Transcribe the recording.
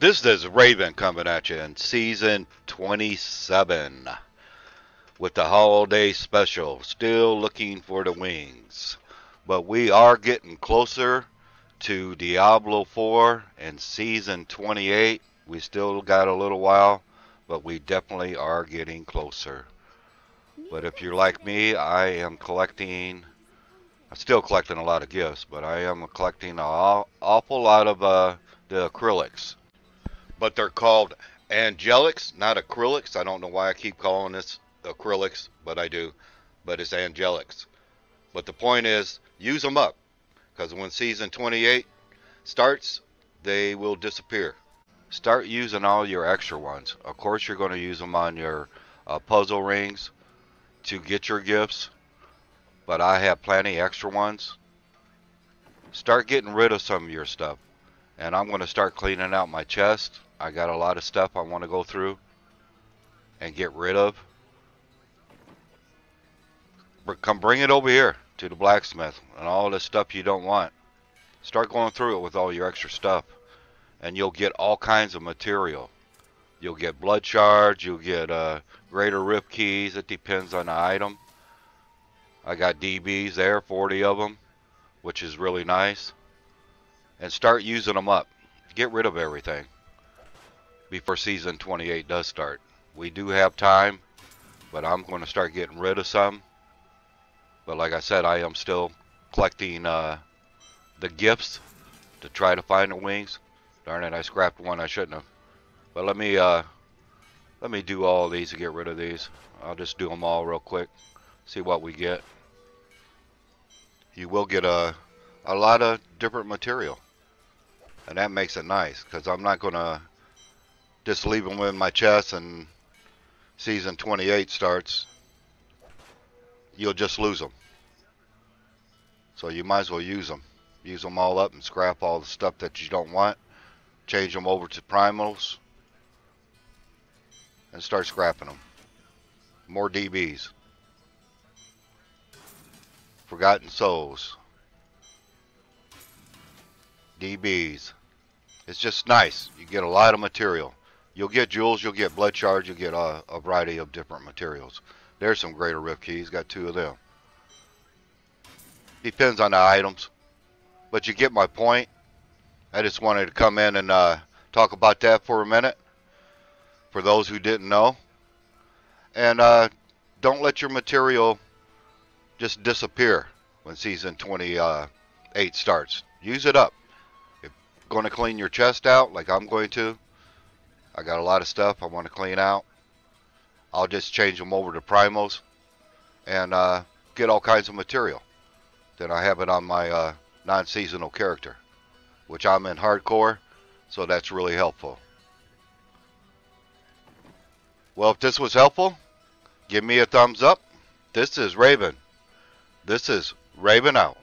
This is Raven coming at you in season 27 with the holiday special. Still looking for the wings. But we are getting closer to Diablo 4 and season 28. We still got a little while, but we definitely are getting closer. But if you're like me, I am collecting. I'm still collecting a lot of gifts, but I am collecting an awful lot of uh, the acrylics but they're called angelics, not acrylics. I don't know why I keep calling this acrylics, but I do. But it's angelics. But the point is, use them up, because when season 28 starts, they will disappear. Start using all your extra ones. Of course, you're going to use them on your uh, puzzle rings to get your gifts, but I have plenty extra ones. Start getting rid of some of your stuff, and I'm going to start cleaning out my chest I got a lot of stuff I want to go through and get rid of. Come bring it over here to the blacksmith and all the stuff you don't want. Start going through it with all your extra stuff and you'll get all kinds of material. You'll get blood shards, you'll get uh, greater rift keys, it depends on the item. I got DBs there, 40 of them, which is really nice. And start using them up. Get rid of everything before season 28 does start. We do have time, but I'm going to start getting rid of some. But like I said, I am still collecting uh, the gifts to try to find the wings. Darn it, I scrapped one I shouldn't have. But let me uh, let me do all these to get rid of these. I'll just do them all real quick. See what we get. You will get a a lot of different material. And that makes it nice because I'm not going to just leave them in my chest and season 28 starts, you'll just lose them. So you might as well use them. Use them all up and scrap all the stuff that you don't want. Change them over to primals. And start scrapping them. More DBs. Forgotten Souls. DBs. It's just nice. You get a lot of material. You'll get jewels, you'll get blood shards, you'll get a, a variety of different materials. There's some greater rift keys, got two of them. Depends on the items. But you get my point. I just wanted to come in and uh, talk about that for a minute. For those who didn't know. And uh, don't let your material just disappear when season 28 starts. Use it up. If you're going to clean your chest out like I'm going to, I got a lot of stuff I want to clean out. I'll just change them over to primos and uh, get all kinds of material. Then I have it on my uh, non-seasonal character, which I'm in hardcore, so that's really helpful. Well, if this was helpful, give me a thumbs up. This is Raven. This is Raven out.